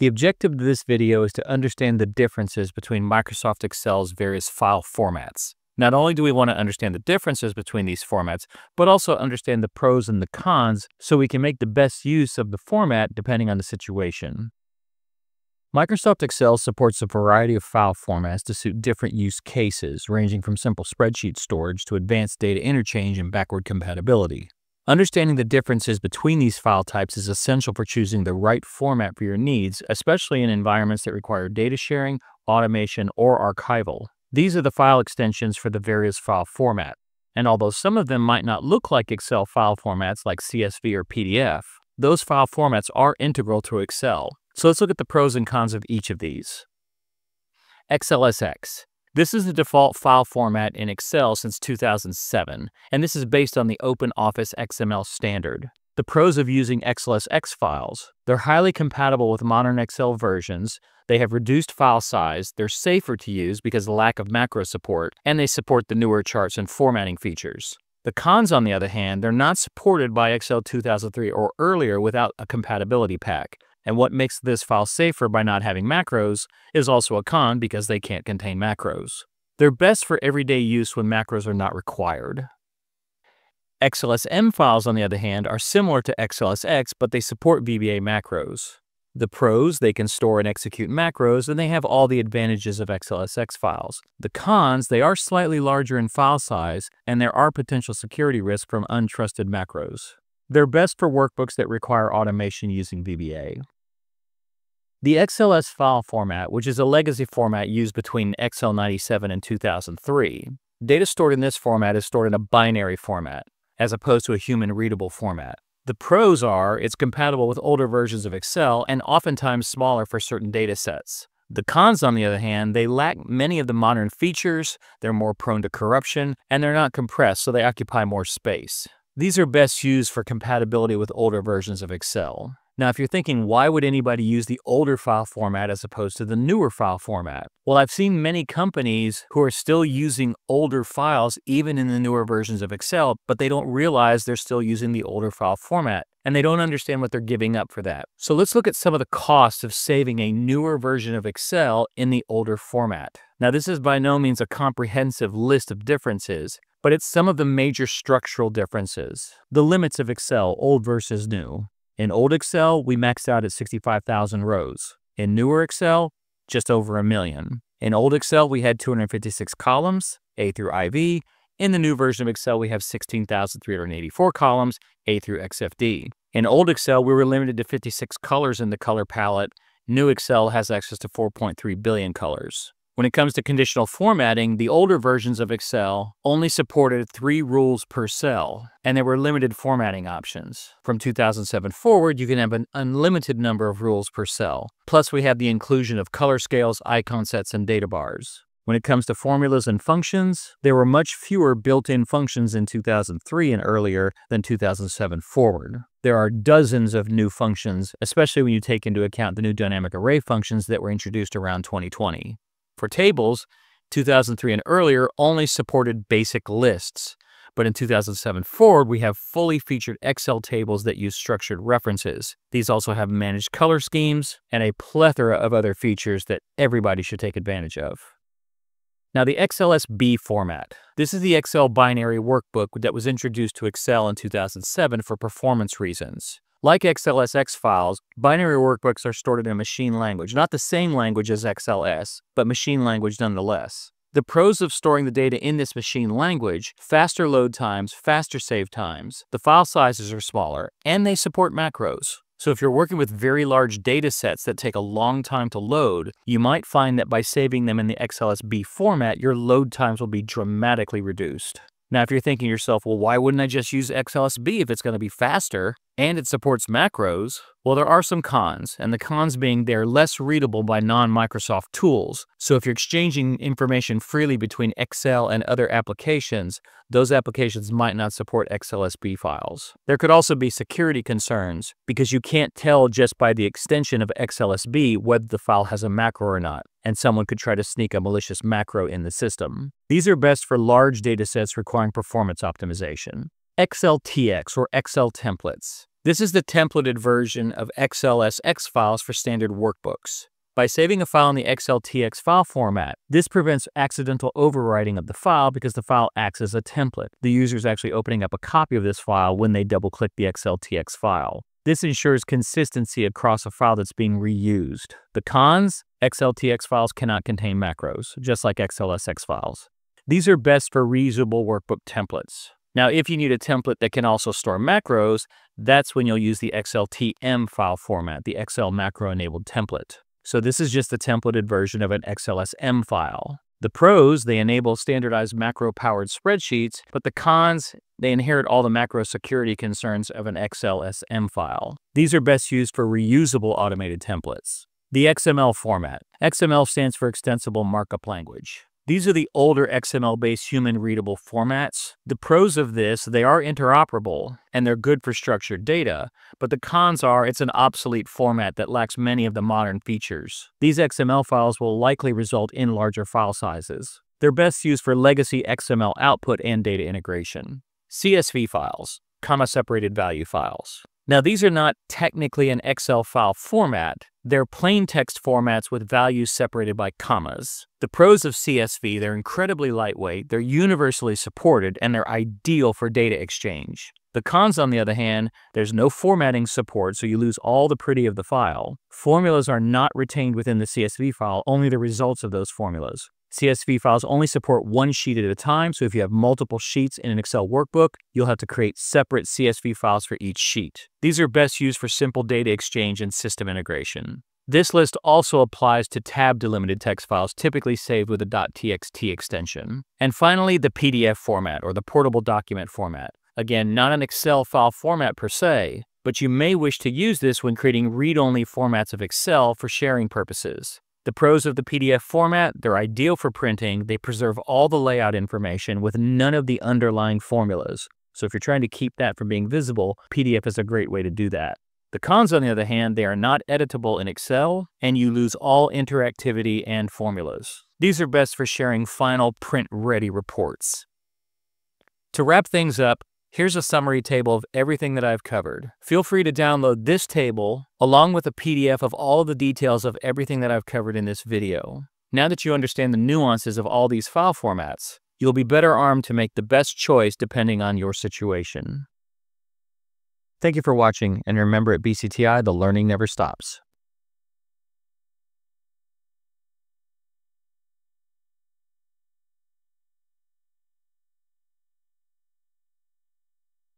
The objective of this video is to understand the differences between Microsoft Excel's various file formats. Not only do we want to understand the differences between these formats, but also understand the pros and the cons so we can make the best use of the format depending on the situation. Microsoft Excel supports a variety of file formats to suit different use cases, ranging from simple spreadsheet storage to advanced data interchange and backward compatibility. Understanding the differences between these file types is essential for choosing the right format for your needs, especially in environments that require data sharing, automation, or archival. These are the file extensions for the various file format. And although some of them might not look like Excel file formats like CSV or PDF, those file formats are integral to Excel. So let's look at the pros and cons of each of these. XLSX. This is the default file format in Excel since 2007, and this is based on the Open Office XML standard. The pros of using XLSX files. They're highly compatible with modern Excel versions, they have reduced file size, they're safer to use because of the lack of macro support, and they support the newer charts and formatting features. The cons, on the other hand, they're not supported by Excel 2003 or earlier without a compatibility pack. And what makes this file safer by not having macros is also a con because they can't contain macros. They're best for everyday use when macros are not required. XLSM files, on the other hand, are similar to XLSX, but they support VBA macros. The pros, they can store and execute macros, and they have all the advantages of XLSX files. The cons, they are slightly larger in file size, and there are potential security risks from untrusted macros. They're best for workbooks that require automation using VBA. The XLS file format, which is a legacy format used between Excel 97 and 2003, data stored in this format is stored in a binary format, as opposed to a human-readable format. The pros are it's compatible with older versions of Excel and oftentimes smaller for certain data sets. The cons, on the other hand, they lack many of the modern features, they're more prone to corruption, and they're not compressed, so they occupy more space. These are best used for compatibility with older versions of Excel. Now, if you're thinking, why would anybody use the older file format as opposed to the newer file format? Well, I've seen many companies who are still using older files even in the newer versions of Excel, but they don't realize they're still using the older file format and they don't understand what they're giving up for that. So let's look at some of the costs of saving a newer version of Excel in the older format. Now, this is by no means a comprehensive list of differences, but it's some of the major structural differences. The limits of Excel, old versus new. In old Excel, we maxed out at 65,000 rows. In newer Excel, just over a million. In old Excel, we had 256 columns, A through IV. In the new version of Excel, we have 16,384 columns, A through XFD. In old Excel, we were limited to 56 colors in the color palette. New Excel has access to 4.3 billion colors. When it comes to conditional formatting, the older versions of Excel only supported three rules per cell, and there were limited formatting options. From 2007 forward, you can have an unlimited number of rules per cell. Plus, we have the inclusion of color scales, icon sets, and data bars. When it comes to formulas and functions, there were much fewer built-in functions in 2003 and earlier than 2007 forward. There are dozens of new functions, especially when you take into account the new dynamic array functions that were introduced around 2020. For tables, 2003 and earlier only supported basic lists, but in 2007 forward, we have fully featured Excel tables that use structured references. These also have managed color schemes and a plethora of other features that everybody should take advantage of. Now the XLSB format. This is the Excel binary workbook that was introduced to Excel in 2007 for performance reasons. Like XLSX files, binary workbooks are stored in a machine language, not the same language as XLS, but machine language nonetheless. The pros of storing the data in this machine language, faster load times, faster save times, the file sizes are smaller, and they support macros. So if you're working with very large data sets that take a long time to load, you might find that by saving them in the XLSB format, your load times will be dramatically reduced. Now, if you're thinking to yourself, well, why wouldn't I just use XLSB if it's going to be faster and it supports macros? Well, there are some cons, and the cons being they're less readable by non-Microsoft tools. So if you're exchanging information freely between Excel and other applications, those applications might not support XLSB files. There could also be security concerns because you can't tell just by the extension of XLSB whether the file has a macro or not, and someone could try to sneak a malicious macro in the system. These are best for large datasets requiring performance optimization. XLTX or Excel templates. This is the templated version of XLSX files for standard workbooks. By saving a file in the XLTX file format, this prevents accidental overwriting of the file because the file acts as a template. The user is actually opening up a copy of this file when they double-click the XLTX file. This ensures consistency across a file that's being reused. The cons, XLTX files cannot contain macros, just like XLSX files. These are best for reusable workbook templates. Now, if you need a template that can also store macros, that's when you'll use the XLTM file format, the Excel macro enabled template. So this is just the templated version of an XLSM file. The pros, they enable standardized macro-powered spreadsheets, but the cons, they inherit all the macro security concerns of an XLSM file. These are best used for reusable automated templates. The XML format. XML stands for Extensible Markup Language. These are the older XML-based human-readable formats. The pros of this, they are interoperable, and they're good for structured data, but the cons are it's an obsolete format that lacks many of the modern features. These XML files will likely result in larger file sizes. They're best used for legacy XML output and data integration. CSV files, comma-separated value files. Now, these are not technically an Excel file format. They're plain text formats with values separated by commas. The pros of CSV, they're incredibly lightweight, they're universally supported, and they're ideal for data exchange. The cons, on the other hand, there's no formatting support, so you lose all the pretty of the file. Formulas are not retained within the CSV file, only the results of those formulas. CSV files only support one sheet at a time, so if you have multiple sheets in an Excel workbook, you'll have to create separate CSV files for each sheet. These are best used for simple data exchange and system integration. This list also applies to tab delimited text files typically saved with a .txt extension. And finally, the PDF format, or the portable document format. Again, not an Excel file format per se, but you may wish to use this when creating read-only formats of Excel for sharing purposes. The pros of the PDF format, they're ideal for printing. They preserve all the layout information with none of the underlying formulas. So if you're trying to keep that from being visible, PDF is a great way to do that. The cons, on the other hand, they are not editable in Excel, and you lose all interactivity and formulas. These are best for sharing final print-ready reports. To wrap things up, Here's a summary table of everything that I've covered. Feel free to download this table along with a PDF of all the details of everything that I've covered in this video. Now that you understand the nuances of all these file formats, you'll be better armed to make the best choice depending on your situation. Thank you for watching, and remember at BCTI, the learning never stops.